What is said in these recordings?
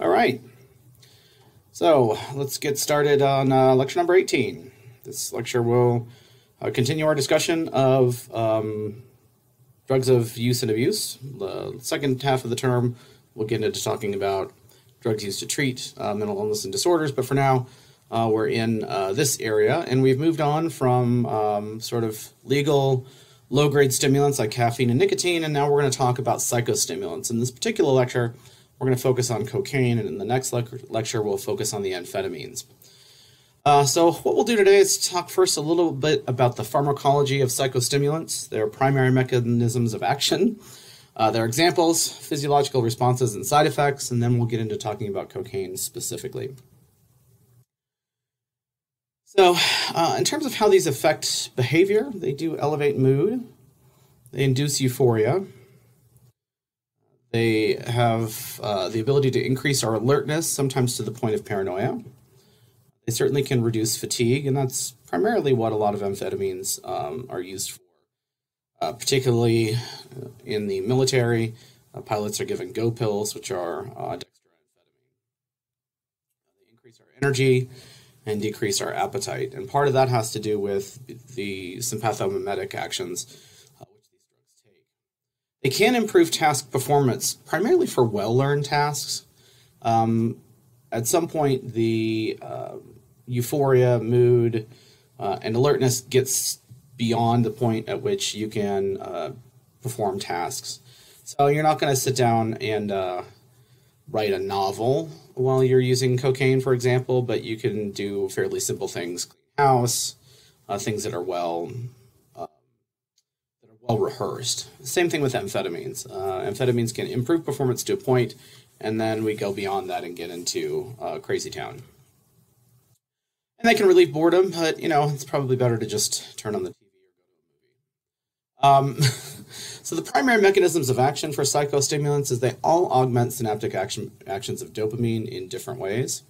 All right. So let's get started on uh, lecture number 18. This lecture will uh, continue our discussion of um, drugs of use and abuse. The second half of the term, we'll get into talking about drugs used to treat uh, mental illness and disorders. But for now, uh, we're in uh, this area, and we've moved on from um, sort of legal low grade stimulants like caffeine and nicotine, and now we're going to talk about psychostimulants. In this particular lecture, we're going to focus on cocaine, and in the next le lecture, we'll focus on the amphetamines. Uh, so what we'll do today is talk first a little bit about the pharmacology of psychostimulants, their primary mechanisms of action, uh, their examples, physiological responses, and side effects, and then we'll get into talking about cocaine specifically. So, uh, in terms of how these affect behavior, they do elevate mood, they induce euphoria, they have uh, the ability to increase our alertness, sometimes to the point of paranoia. They certainly can reduce fatigue, and that's primarily what a lot of amphetamines um, are used for. Uh, particularly uh, in the military, uh, pilots are given go pills, which are uh, dextroamphetamine. They increase our energy and decrease our appetite. And part of that has to do with the sympathomimetic actions uh, which these drugs take. They can improve task performance, primarily for well learned tasks. Um, at some point, the uh, euphoria, mood, uh, and alertness gets beyond the point at which you can uh, perform tasks. So you're not going to sit down and uh, write a novel while you're using cocaine, for example, but you can do fairly simple things, clean house, uh, things that are well rehearsed. Same thing with amphetamines. Uh, amphetamines can improve performance to a point, and then we go beyond that and get into uh, crazy town. And they can relieve boredom, but you know it's probably better to just turn on the TV or go to a movie. Um, So the primary mechanisms of action for psychostimulants is they all augment synaptic action, actions of dopamine in different ways.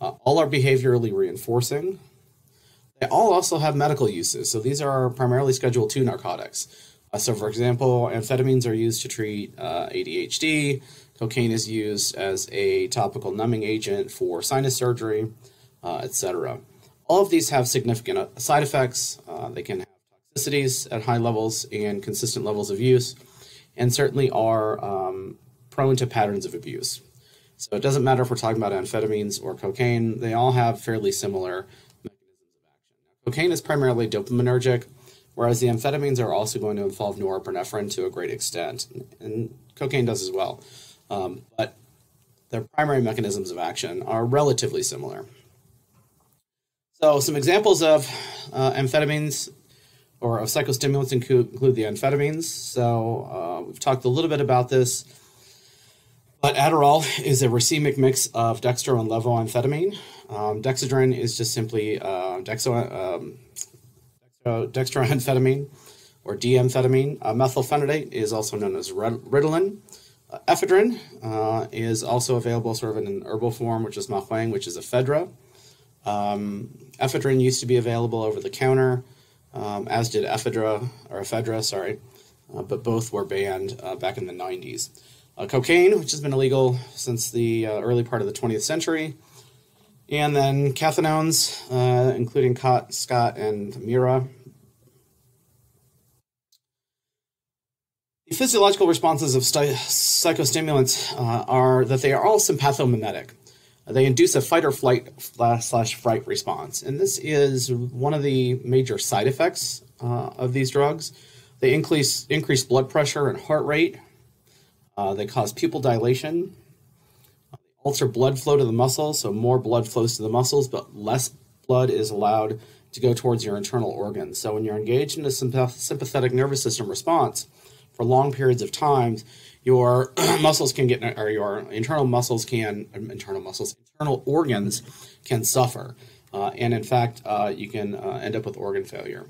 Uh, all are behaviorally reinforcing. They all also have medical uses. So these are primarily Schedule II narcotics. Uh, so for example, amphetamines are used to treat uh, ADHD. Cocaine is used as a topical numbing agent for sinus surgery, uh, etc. All of these have significant side effects. They can have toxicities at high levels and consistent levels of use, and certainly are um, prone to patterns of abuse. So it doesn't matter if we're talking about amphetamines or cocaine, they all have fairly similar mechanisms of action. Cocaine is primarily dopaminergic, whereas the amphetamines are also going to involve norepinephrine to a great extent, and cocaine does as well. Um, but their primary mechanisms of action are relatively similar. So, some examples of uh, amphetamines or of psychostimulants include, the amphetamines. So uh, we've talked a little bit about this. But Adderall is a racemic mix of dextro and levoamphetamine. Um, dexedrine is just simply uh, dexo, um, dextro, dextroamphetamine or D-amphetamine. Uh, methylphenidate is also known as Ritalin. Uh, ephedrine uh, is also available sort of in an herbal form, which is mahuang, which is ephedra. Um, ephedrine used to be available over the counter um, as did ephedra, or ephedra, sorry, uh, but both were banned uh, back in the 90s. Uh, cocaine, which has been illegal since the uh, early part of the 20th century, and then cathinones, uh, including khat, Scott, and miraa. The physiological responses of psychostimulants uh, are that they are all sympathomimetic. They induce a fight or flight slash fright response. And this is one of the major side effects uh, of these drugs. They increase, increase blood pressure and heart rate. Uh, they cause pupil dilation. Uh, alter blood flow to the muscles, so more blood flows to the muscles, but less blood is allowed to go towards your internal organs. So when you're engaged in a sympathetic nervous system response for long periods of time, your muscles can get, or your internal muscles can, um, internal muscles, internal organs can suffer. Uh, and in fact, uh, you can uh, end up with organ failure.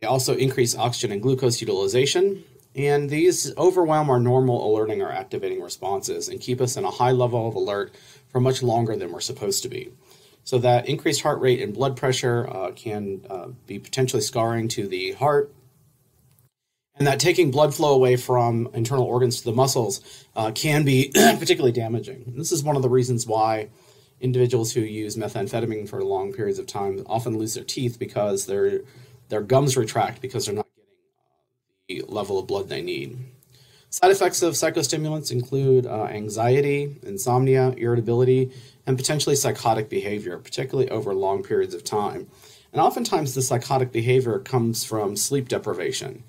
They also increase oxygen and glucose utilization, and these overwhelm our normal alerting or activating responses and keep us in a high level of alert for much longer than we're supposed to be. So that increased heart rate and blood pressure uh, can uh, be potentially scarring to the heart, and that taking blood flow away from internal organs to the muscles uh, can be particularly damaging. This is one of the reasons why individuals who use methamphetamine for long periods of time often lose their teeth because their their gums retract because they're not getting the level of blood they need. Side effects of psychostimulants include uh, anxiety, insomnia, irritability, and potentially psychotic behavior, particularly over long periods of time. And oftentimes, the psychotic behavior comes from sleep deprivation.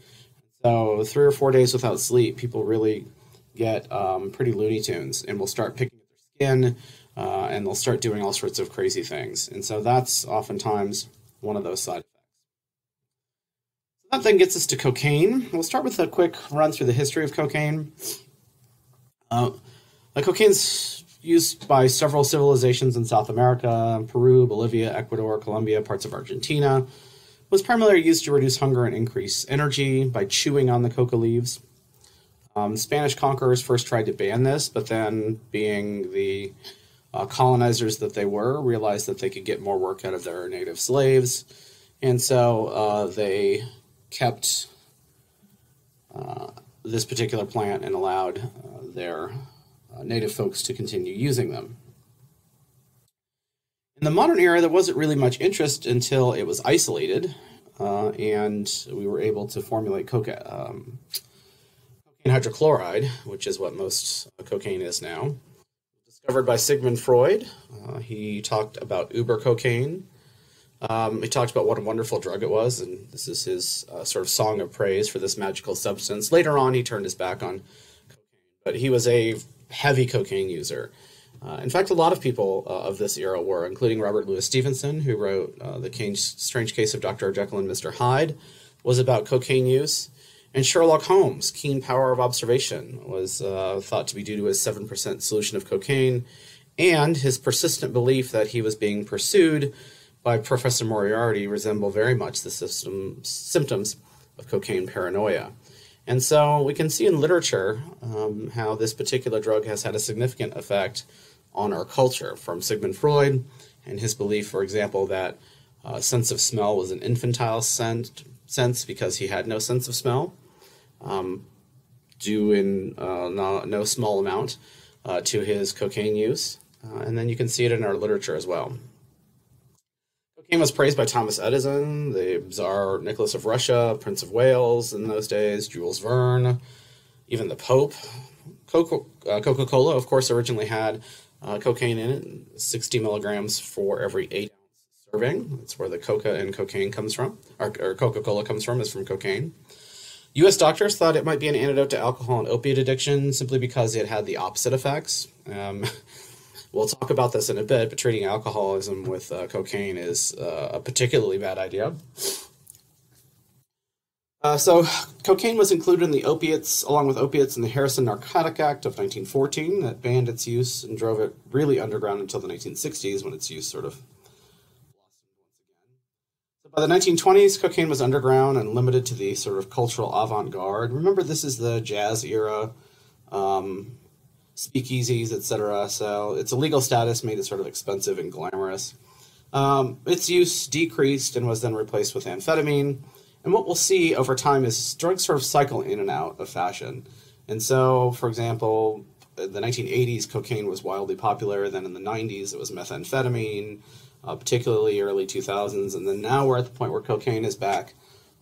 So, three or four days without sleep, people really get um, pretty Looney Tunes and will start picking their skin uh, and they'll start doing all sorts of crazy things. And so, that's oftentimes one of those side effects. That then gets us to cocaine. We'll start with a quick run through the history of cocaine. Uh, cocaine's used by several civilizations in South America, Peru, Bolivia, Ecuador, Colombia, parts of Argentina. Was primarily used to reduce hunger and increase energy by chewing on the coca leaves. Um, Spanish conquerors first tried to ban this, but then, being the uh, colonizers that they were, realized that they could get more work out of their native slaves, and so uh, they kept uh, this particular plant and allowed uh, their uh, native folks to continue using them. In the modern era, there wasn't really much interest until it was isolated, uh, and we were able to formulate coca, um, cocaine hydrochloride, which is what most cocaine is now. Discovered by Sigmund Freud. Uh, he talked about uber cocaine. Um, he talked about what a wonderful drug it was, and this is his uh, sort of song of praise for this magical substance. Later on, he turned his back on cocaine, but he was a heavy cocaine user. Uh, in fact, a lot of people uh, of this era were, including Robert Louis Stevenson, who wrote uh, The Strange Case of Dr. Jekyll and Mr. Hyde, was about cocaine use. And Sherlock Holmes' keen power of observation was uh, thought to be due to his 7% solution of cocaine and his persistent belief that he was being pursued by Professor Moriarty resemble very much the system, symptoms of cocaine paranoia. And so we can see in literature um, how this particular drug has had a significant effect on our culture, from Sigmund Freud and his belief, for example, that uh, sense of smell was an infantile sense, sense because he had no sense of smell, um, due in uh, no, no, small amount uh, to his cocaine use. Uh, and then you can see it in our literature as well. Cocaine was praised by Thomas Edison, the Tsar Nicholas of Russia, Prince of Wales in those days, Jules Verne, even the Pope. Uh, Coca Cola, of course, originally had uh, cocaine in it, 60 milligrams for every eight ounce serving. That's where the coca and cocaine comes from, or, or Coca Cola comes from, is from cocaine. U.S. doctors thought it might be an antidote to alcohol and opiate addiction simply because it had the opposite effects. Um, We'll talk about this in a bit, but treating alcoholism with uh, cocaine is uh, a particularly bad idea. Uh, so, cocaine was included in the opiates, along with opiates, in the Harrison Narcotic Act of 1914 that banned its use and drove it really underground until the 1960s when its use sort of so by the 1920s, cocaine was underground and limited to the sort of cultural avant garde. Remember, this is the jazz era. Um, speakeasies, etc. So its illegal status made it sort of expensive and glamorous. Um, its use decreased and was then replaced with amphetamine. And what we'll see over time is drugs sort of cycle in and out of fashion. And so, for example, the 1980s, cocaine was wildly popular. Then in the 90s, it was methamphetamine, uh, particularly early 2000s. And then now we're at the point where cocaine is back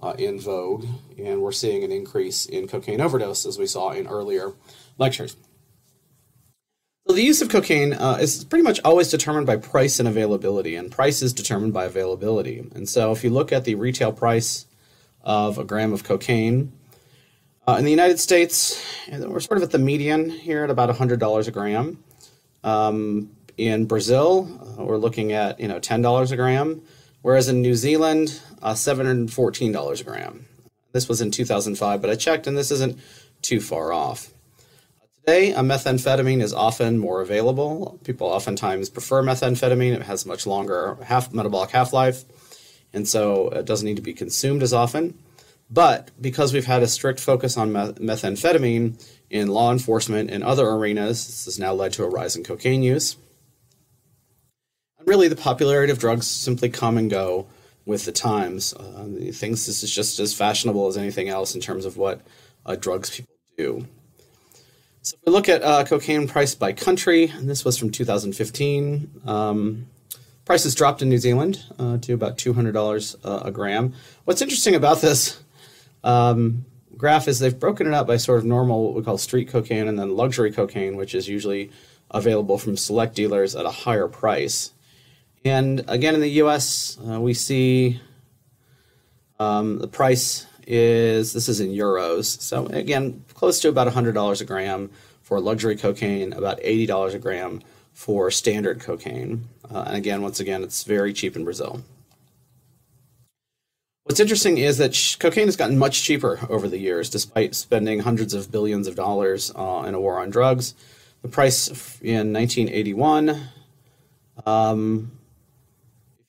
uh, in vogue, and we're seeing an increase in cocaine overdose, as we saw in earlier lectures. So the use of cocaine uh, is pretty much always determined by price and availability, and price is determined by availability. And so if you look at the retail price of a gram of cocaine, uh, in the United States, we're sort of at the median here at about $100 a gram. Um, in Brazil, uh, we're looking at you know $10 a gram, whereas in New Zealand, uh, $714 a gram. This was in 2005, but I checked, and this isn't too far off. Today, a methamphetamine is often more available. People oftentimes prefer methamphetamine. It has much longer half metabolic half-life, and so it doesn't need to be consumed as often. But because we've had a strict focus on methamphetamine in law enforcement and other arenas, this has now led to a rise in cocaine use. And really, the popularity of drugs simply come and go with the times. Uh, he thinks this is just as fashionable as anything else in terms of what uh, drugs people do. So if we look at uh, cocaine price by country, and this was from 2015, um, prices dropped in New Zealand uh, to about $200 uh, a gram. What's interesting about this um, graph is they've broken it up by sort of normal, what we call street cocaine, and then luxury cocaine, which is usually available from select dealers at a higher price. And again, in the US, uh, we see um, the price is this is in euros. So again, close to about $100 a gram for luxury cocaine, about $80 a gram for standard cocaine. Uh, and again, once again, it's very cheap in Brazil. What's interesting is that cocaine has gotten much cheaper over the years, despite spending hundreds of billions of dollars uh, in a war on drugs. The price in 1981, um,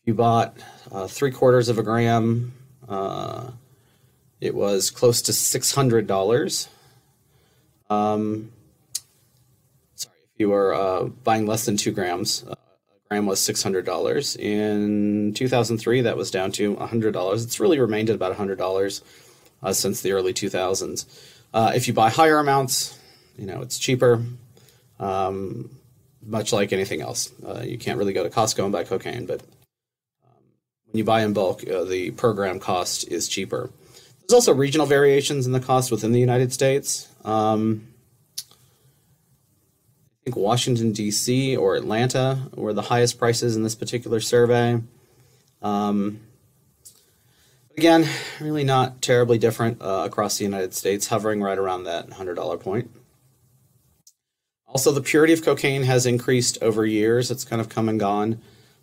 if you bought uh, three quarters of a gram, uh, it was close to $600. Um, you were uh, buying less than two grams, uh, a gram was $600. In 2003, that was down to $100. It's really remained at about $100 uh, since the early 2000s. Uh, if you buy higher amounts, you know, it's cheaper. Um, much like anything else, uh, you can't really go to Costco and buy cocaine, but um, when you buy in bulk, the per gram cost is cheaper. There's also regional variations in the cost within the United States. Um, think Washington, D.C. or Atlanta were the highest prices in this particular survey. Um, again, really not terribly different uh, across the United States, hovering right around that $100 point. Also, the purity of cocaine has increased over years. It's kind of come and gone.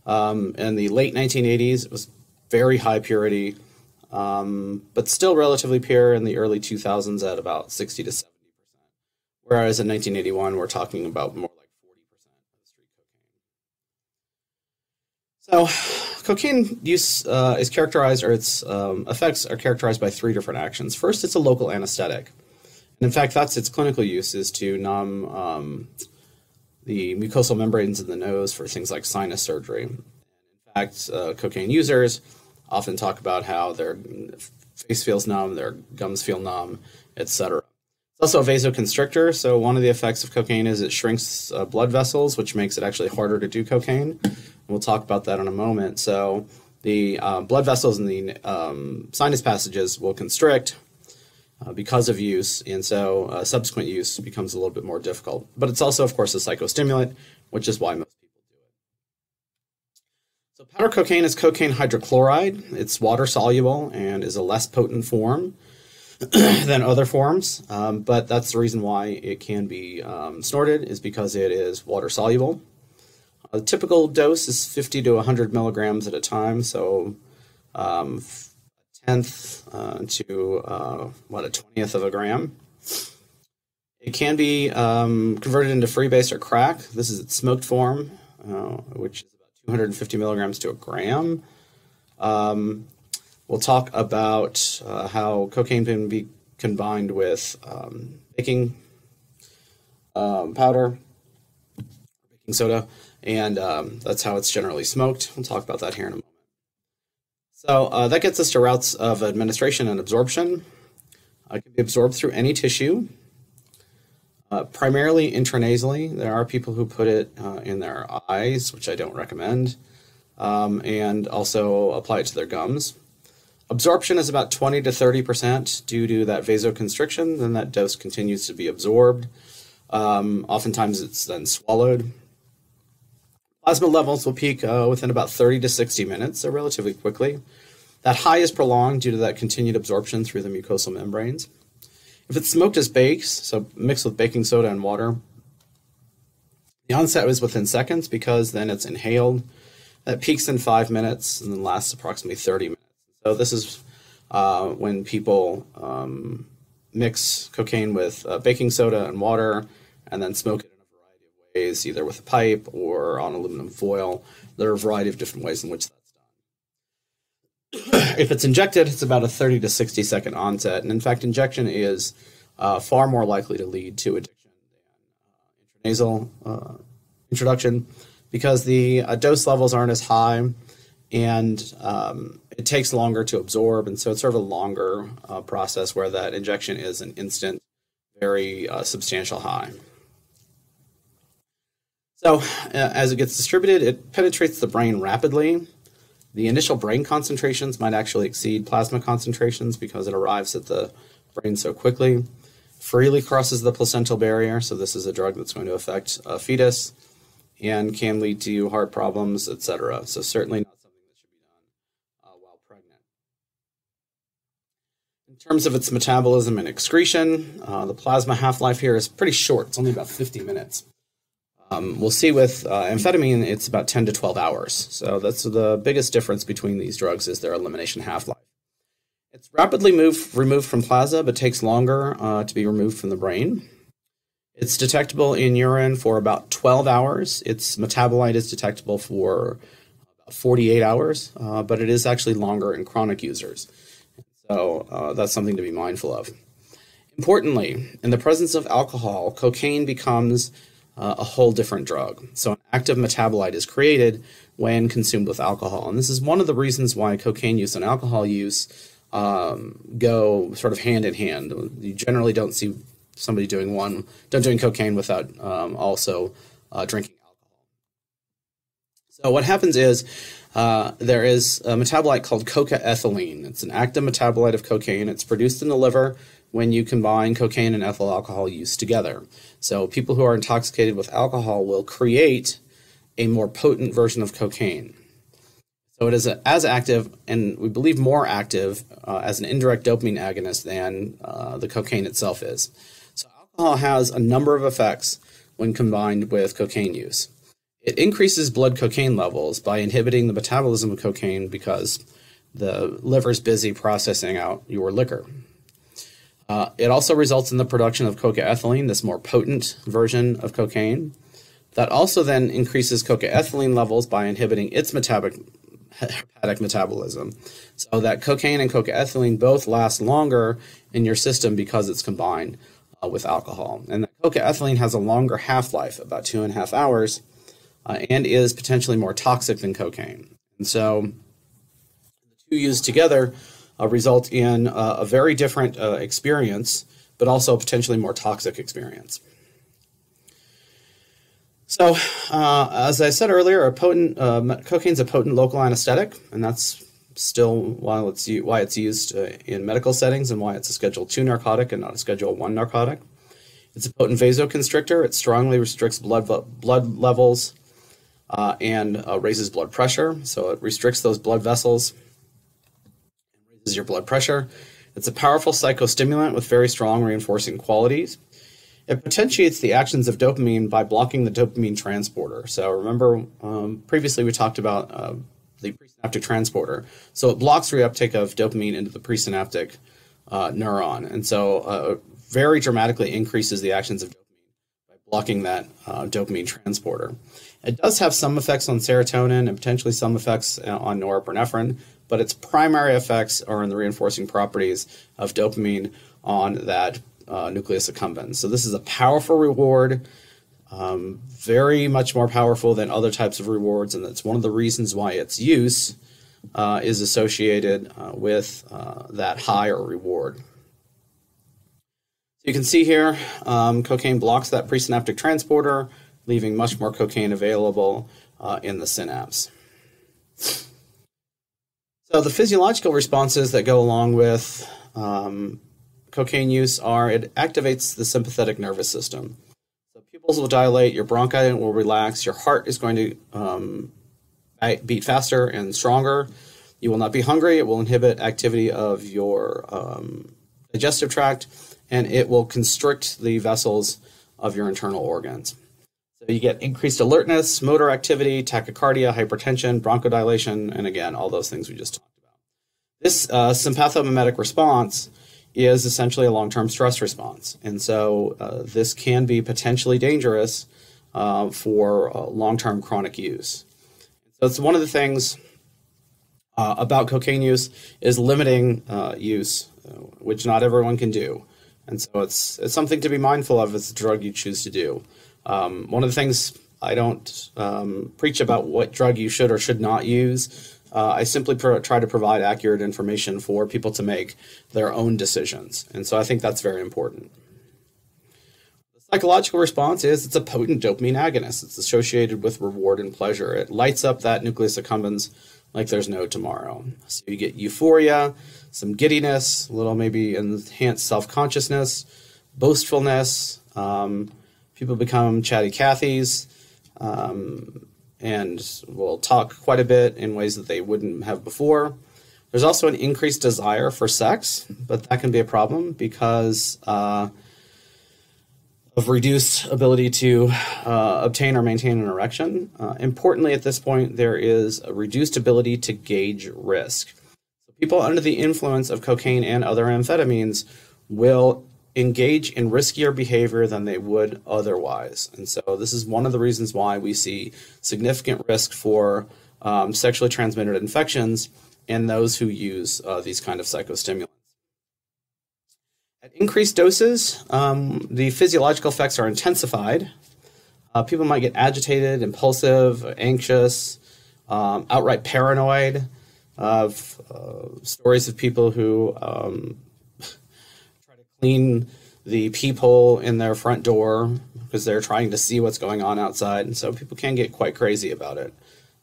Um, in the late 1980s, it was very high purity, um, but still relatively pure in the early 2000s at about 60 to 70 percent. Whereas in 1981, we're talking about more like 40 percent of street cocaine. So, cocaine use uh, is characterized, or its um, effects are characterized by three different actions. First, it's a local anesthetic. And in fact, that's its clinical use is to numb um, the mucosal membranes in the nose for things like sinus surgery. In fact, uh, cocaine users often talk about how their face feels numb, their gums feel numb, etc. It's also a vasoconstrictor, so one of the effects of cocaine is it shrinks uh, blood vessels, which makes it actually harder to do cocaine. We'll talk about that in a moment. So the uh, blood vessels in the um, sinus passages will constrict, uh, because of use, and so uh, subsequent use becomes a little bit more difficult. But it's also, of course, a psychostimulant, which is why most people do it. So powder cocaine is cocaine hydrochloride. It's water soluble and is a less potent form than other forms, um, but that's the reason why it can be um, snorted is because it is water soluble. A typical dose is 50 to 100 milligrams at a time, so um, tenth uh, to uh, what a twentieth of a gram. It can be um, converted into freebase or crack. This is its smoked form, uh, which is about 250 milligrams to a gram. Um, we'll talk about uh, how cocaine can be combined with um, baking um, powder, baking soda, and um, that's how it's generally smoked. We'll talk about that here in a moment. So uh, that gets us to routes of administration and absorption. Uh, it can be absorbed through any tissue, uh, primarily intranasally. There are people who put it uh, in their eyes, which I don't recommend, um, and also apply it to their gums. Absorption is about 20 to 30% due to that vasoconstriction, then that dose continues to be absorbed. Um, oftentimes it's then swallowed. Plasma levels will peak uh, within about 30 to 60 minutes, so relatively quickly. That high is prolonged due to that continued absorption through the mucosal membranes. If it's smoked as bakes, so mixed with baking soda and water, the onset is within seconds because then it's inhaled. That peaks in five minutes and then lasts approximately 30 minutes. So this is uh, when people um, mix cocaine with uh, baking soda and water and then smoke it in a variety of ways, either with a pipe or on aluminum foil. There are a variety of different ways in which that's done. if it's injected, it's about a 30 to 60 second onset. And in fact, injection is uh, far more likely to lead to addiction than uh, intranasal uh, introduction because the uh, dose levels aren't as high and um, it takes longer to absorb, and so it's sort of a longer uh, process where that injection is an instant, very uh, substantial high. So, uh, as it gets distributed, it penetrates the brain rapidly. The initial brain concentrations might actually exceed plasma concentrations because it arrives at the brain so quickly. Freely crosses the placental barrier, so this is a drug that's going to affect a fetus and can lead to heart problems, etc. So, certainly not something that should be done uh, while pregnant. In terms of its metabolism and excretion, uh, the plasma half life here is pretty short, it's only about 50 minutes. Um, we'll see with uh, amphetamine, it's about 10 to 12 hours. So that's the biggest difference between these drugs is their elimination half-life. It's rapidly move, removed from plasma, but takes longer uh, to be removed from the brain. It's detectable in urine for about 12 hours. Its metabolite is detectable for about 48 hours, uh, but it is actually longer in chronic users. So uh, that's something to be mindful of. Importantly, in the presence of alcohol, cocaine becomes uh, a whole different drug. So an active metabolite is created when consumed with alcohol. And this is one of the reasons why cocaine use and alcohol use um, go sort of hand in hand. You generally don't see somebody doing one, don't doing cocaine without um, also uh, drinking alcohol. So what happens is uh, there is a metabolite called cocaethylene. It's an active metabolite of cocaine. It's produced in the liver when you combine cocaine and ethyl alcohol use together. So people who are intoxicated with alcohol will create a more potent version of cocaine. So it is a, as active, and we believe more active uh, as an indirect dopamine agonist than uh, the cocaine itself is. So alcohol has a number of effects when combined with cocaine use. It increases blood cocaine levels by inhibiting the metabolism of cocaine because the liver is busy processing out your liquor. Uh, it also results in the production of cocaethylene, this more potent version of cocaine. That also then increases cocaethylene levels by inhibiting its metabolic, hepatic metabolism. So that cocaine and cocaethylene both last longer in your system because it's combined uh, with alcohol. And the cocaethylene has a longer half life, about two and a half hours, uh, and is potentially more toxic than cocaine. And so the two used together uh, result in uh, a very different uh, experience, but also a potentially more toxic experience. So, uh, as I said earlier, a potent uh, a potent local anesthetic, and that's still why it's why it's used in medical settings and why it's a Schedule II narcotic and not a Schedule One narcotic. It's a potent vasoconstrictor. It strongly restricts blood blood levels and raises blood pressure, so it restricts those blood vessels and raises your blood pressure. It's a powerful psychostimulant with very strong reinforcing qualities. It potentiates the actions of dopamine by blocking the dopamine transporter. So remember, um, previously we talked about uh, the presynaptic transporter. So it blocks reuptake of dopamine into the presynaptic uh, neuron, and so uh, very dramatically increases the actions of dopamine by blocking that uh, dopamine transporter. It does have some effects on serotonin and potentially some effects uh, on norepinephrine, but its primary effects are in the reinforcing properties of dopamine on that uh, nucleus accumbens. So this is a powerful reward, um, very much more powerful than other types of rewards, and that's one of the reasons why its use uh, is associated uh, with uh, that higher reward. You can see here, um, cocaine blocks that presynaptic transporter, leaving much more cocaine available uh, in the synapse. So the physiological responses that go along with um, cocaine use are it activates the sympathetic nervous system. So pupils will dilate, your bronchi will relax, your heart is going to um, beat faster and stronger. You will not be hungry. It will inhibit activity of your um, digestive tract, and it will constrict the vessels of your internal organs. So you get increased alertness, motor activity, tachycardia, hypertension, bronchodilation, and again, all those things we just talked about. This uh, sympathomimetic response is essentially a long-term stress response. And so uh, this can be potentially dangerous uh, for uh, long-term chronic use. So it's one of the things uh, about cocaine use is limiting uh, use, which not everyone can do. And so it's, it's something to be mindful of as a drug you choose to do. Um, one of the things I don't um, preach about what drug you should or should not use. Uh, I simply pro- try to provide accurate information for people to make their own decisions. And so I think that's very important. The psychological response is it's a potent dopamine agonist. It's associated with reward and pleasure. It lights up that nucleus accumbens like there's no tomorrow. So you get euphoria, some giddiness, a little maybe enhanced self consciousness, boastfulness. Um, people become chatty Cathys um, and will talk quite a bit in ways that they wouldn't have before. There's also an increased desire for sex, but that can be a problem because uh, of reduced ability to uh, obtain or maintain an erection. Uh, importantly, at this point, there is a reduced ability to gauge risk. People under the influence of cocaine and other amphetamines will engage in riskier behavior than they would otherwise. And so this is one of the reasons why we see significant risk for um, sexually transmitted infections in those who use uh, these kind of psychostimulants. At increased doses, um, the physiological effects are intensified. Uh, people might get agitated, impulsive, anxious, um, outright paranoid. Of uh, stories of people who clean the peephole in their front door because they're trying to see what's going on outside. And so people can get quite crazy about it.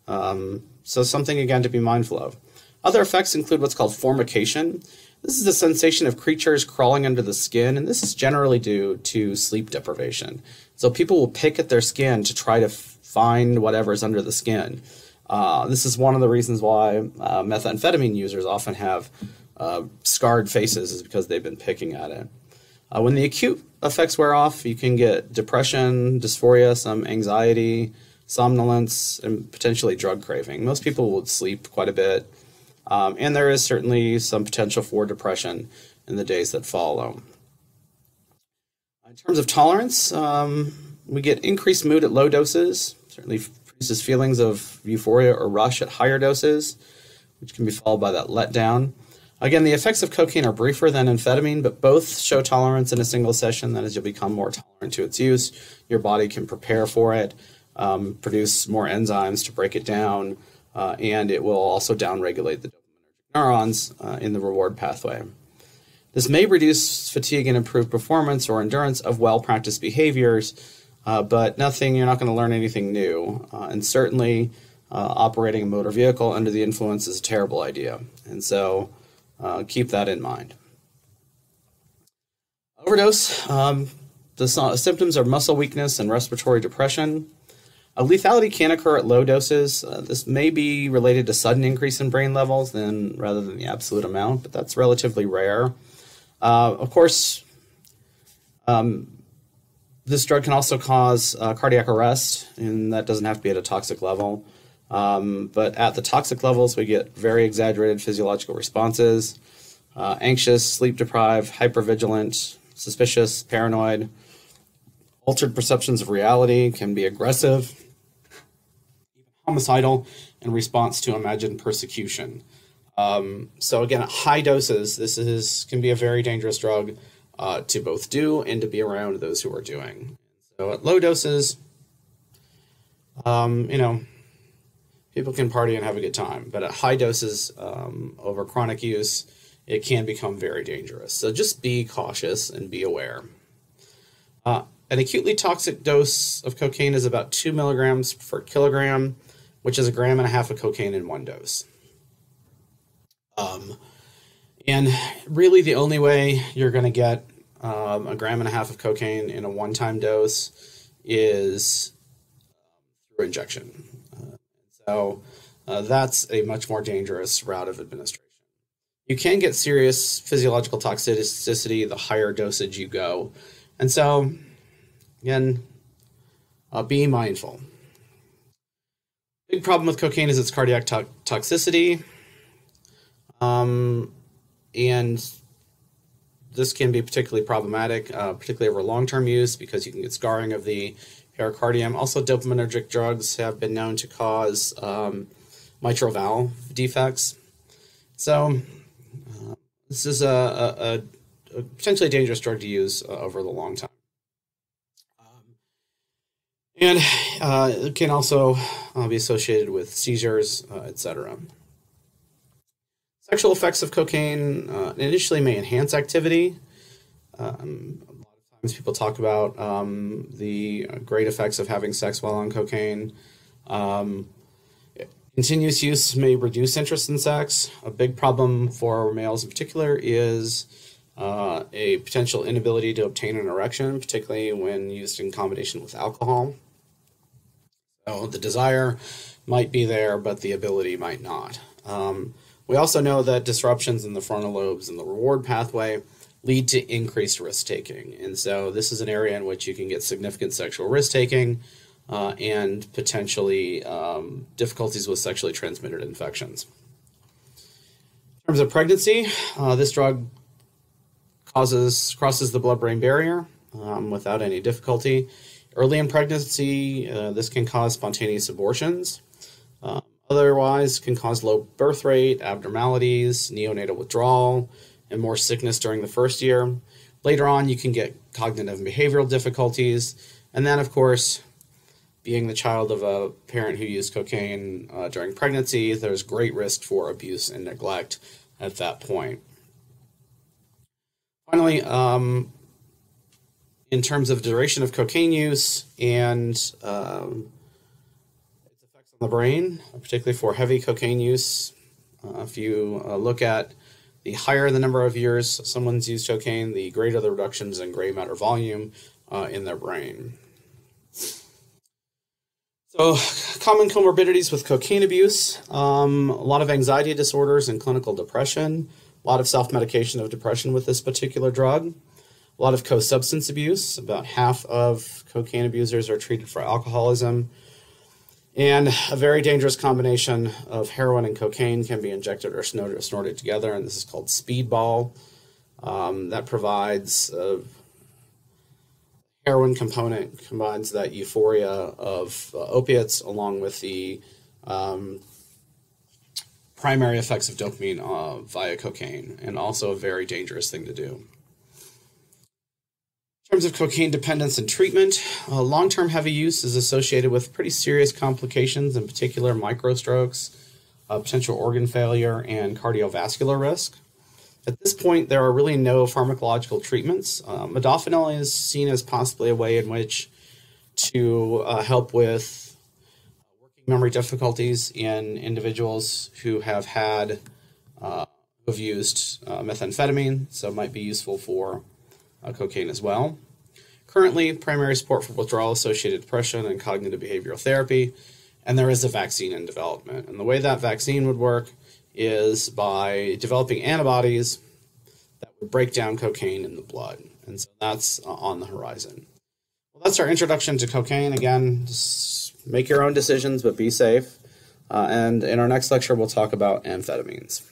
Um, so, something again to be mindful of. Other effects include what's called formication. This is the sensation of creatures crawling under the skin, and this is generally due to sleep deprivation. So, people will pick at their skin to try to find whatever's under the skin. Uh, this is one of the reasons why uh, methamphetamine users often have uh, scarred faces is because they've been picking at it. Uh, when the acute effects wear off, you can get depression, dysphoria, some anxiety, somnolence, and potentially drug craving. Most people will sleep quite a bit, um, and there is certainly some potential for depression in the days that follow. In terms of tolerance, um, we get increased mood at low doses, certainly produces feelings of euphoria or rush at higher doses, which can be followed by that letdown. Again, the effects of cocaine are briefer than amphetamine, but both show tolerance in a single session. That is, you'll become more tolerant to its use. Your body can prepare for it, um, produce more enzymes to break it down, uh, and it will also downregulate the neurons uh, in the reward pathway. This may reduce fatigue and improve performance or endurance of well practiced behaviors, uh, but nothing, you're not going to learn anything new. Uh, and certainly, uh, operating a motor vehicle under the influence is a terrible idea. And so, uh, keep that in mind. Overdose. Um, the symptoms are muscle weakness and respiratory depression. Uh, lethality can occur at low doses. Uh, this may be related to sudden increase in brain levels than rather than the absolute amount, but that's relatively rare. Uh, of course, um, this drug can also cause uh, cardiac arrest, and that doesn't have to be at a toxic level. Um, but at the toxic levels, we get very exaggerated physiological responses uh, anxious, sleep deprived, hypervigilant, suspicious, paranoid. Altered perceptions of reality can be aggressive, homicidal in response to imagined persecution. Um, so again, at high doses, this is can be a very dangerous drug uh, to both do and to be around those who are doing. So at low doses, um, you know, people can party and have a good time. But at high doses um, over chronic use, it can become very dangerous. So just be cautious and be aware. Uh, an acutely toxic dose of cocaine is about two milligrams per kilogram, which is a gram and a half of cocaine in one dose. Um, and really, the only way you're going to get um, a gram and a half of cocaine in a one time dose is through injection. So uh, that's a much more dangerous route of administration. You can get serious physiological toxicity the higher dosage you go. And so, again, uh, be mindful. Big problem with cocaine is its cardiac to- toxicity. Um, and this can be particularly problematic, uh, particularly over long term use, because you can get scarring of the pericardium. Also, dopaminergic drugs have been known to cause um, mitral valve defects. So, uh, this is a, a, a, potentially dangerous drug to use uh, over the long time. Um, and uh, it can also uh, be associated with seizures, uh, etc. Sexual effects of cocaine uh, initially may enhance activity. Um, people talk about um, the great effects of having sex while on cocaine. Um, continuous use may reduce interest in sex. A big problem for males in particular is uh, a potential inability to obtain an erection, particularly when used in combination with alcohol. So the desire might be there, but the ability might not. Um, we also know that disruptions in the frontal lobes and the reward pathway lead to increased risk taking. And so this is an area in which you can get significant sexual risk taking uh, and potentially um, difficulties with sexually transmitted infections. In terms of pregnancy, uh, this drug causes crosses the blood-brain barrier um, without any difficulty. Early in pregnancy, uh, this can cause spontaneous abortions. Uh, otherwise, can cause low birth rate, abnormalities, neonatal withdrawal, and more sickness during the first year. Later on, you can get cognitive and behavioral difficulties. And then, of course, being the child of a parent who used cocaine uh, during pregnancy, there's great risk for abuse and neglect at that point. Finally, um, in terms of duration of cocaine use and um, its effects on the brain, particularly for heavy cocaine use, uh, if you uh, look at the higher the number of years someone's used cocaine, the greater the reductions in gray matter volume uh, in their brain. So, common comorbidities with cocaine abuse um, a lot of anxiety disorders and clinical depression a lot of self medication of depression with this particular drug, a lot of co substance abuse. About half of cocaine abusers are treated for alcoholism. And a very dangerous combination of heroin and cocaine can be injected or snorted together, and this is called speedball. Um, that provides a heroin component, combines that euphoria of uh, opiates along with the um, primary effects of dopamine uh, via cocaine, and also a very dangerous thing to do. In terms of cocaine dependence and treatment, uh, long term heavy use is associated with pretty serious complications, in particular microstrokes, uh, potential organ failure, and cardiovascular risk. At this point, there are really no pharmacological treatments. Uh, modafinil is seen as possibly a way in which to uh, help with working memory difficulties in individuals who have had uh, who've used uh, methamphetamine, so it might be useful for cocaine as well. Currently, primary support for withdrawal associated depression and cognitive behavioral therapy, and there is a vaccine in development. And the way that vaccine would work is by developing antibodies that would break down cocaine in the blood. And so that's uh, on the horizon. Well, that's our introduction to cocaine. Again, just make your own decisions, but be safe. Uh, and in our next lecture, we'll talk about amphetamines.